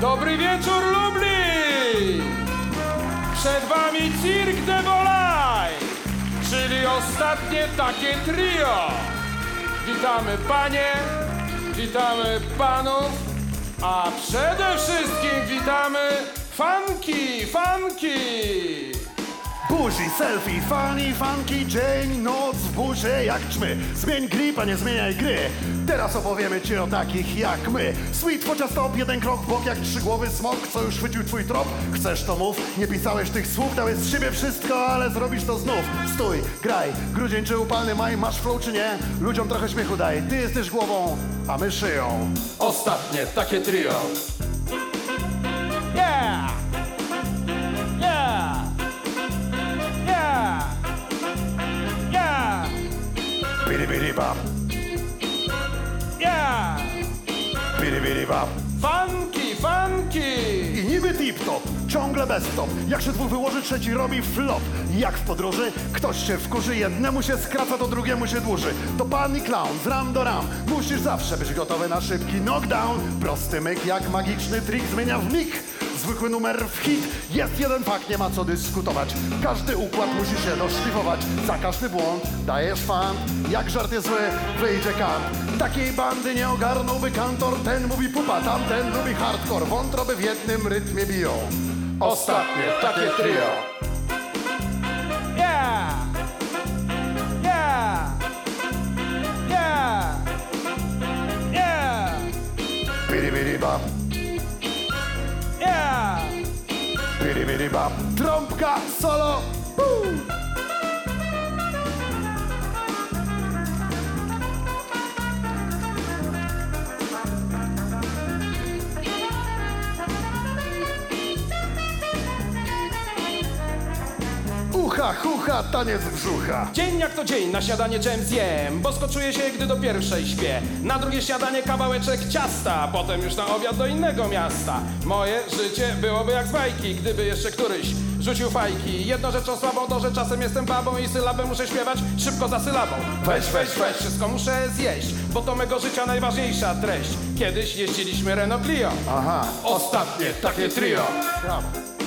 Dobry wieczór, Lublin! Przed wami Cirque de Volay, czyli ostatnie takie trio. Witamy panie, witamy panów, a przede wszystkim witamy fanki, fanki! Buzi, selfie, funny, funky, dzień, noc w burzy jak czmy. Zmień grip, a nie zmieniaj gry. Teraz opowiemy ci o takich jak my. Sweet chociaż stop, jeden krok bok jak trzygłowy smok, co już chwycił twój trop. Chcesz to mów, nie pisałeś tych słów, dałeś z siebie wszystko, ale zrobisz to znów. Stój, graj, grudzień czy upalny maj, masz flow czy nie? Ludziom trochę śmiechu daj, ty jesteś głową, a my szyją. Ostatnie takie trio. Bidi bap, Yeah! bidi bidi bap. Funky, funky! I niby tip-top, ciągle bez stop. Jak się dwóch wyłoży, trzeci robi flop. Jak w podróży, ktoś się wkurzy, jednemu się skraca, to drugiemu się dłuży. To pan i clown, z ram do ram. Musisz zawsze być gotowy na szybki knockdown. Prosty myk, jak magiczny trik zmienia w mig. Zwykły numer w hit. Jest jeden fakt, nie ma co dyskutować. Każdy układ musi się doszlifować. Za każdy błąd dajesz fan. Jak żart jest zły, wyjdzie kant. Takiej bandy nie ogarnąłby kantor. Ten mówi pupa, tamten lubi hardcore. Wątroby w jednym rytmie biją. Ostatnie takie trio. Yeah! Yeah! Yeah! Yeah! Bidi bidi bap, bap. Trąbka, solo. Ucha, hucha, taniec brzucha. Dzień jak to dzień, na śniadanie dżem zjem Bosko czuję się, gdy do pierwszej śpię. Na drugie śniadanie kawałeczek ciasta Potem już na obiad do innego miasta. Moje życie byłoby jak z bajki Gdyby jeszcze któryś rzucił fajki. Jedną rzeczą słabą to, że czasem jestem babą I sylabę muszę śpiewać szybko za sylabą. Weź, weź, weź, wszystko muszę zjeść Bo to mego życia najważniejsza treść. Kiedyś jeździliśmy Renault Clio. Aha. Ostatnie takie trio. Brawo.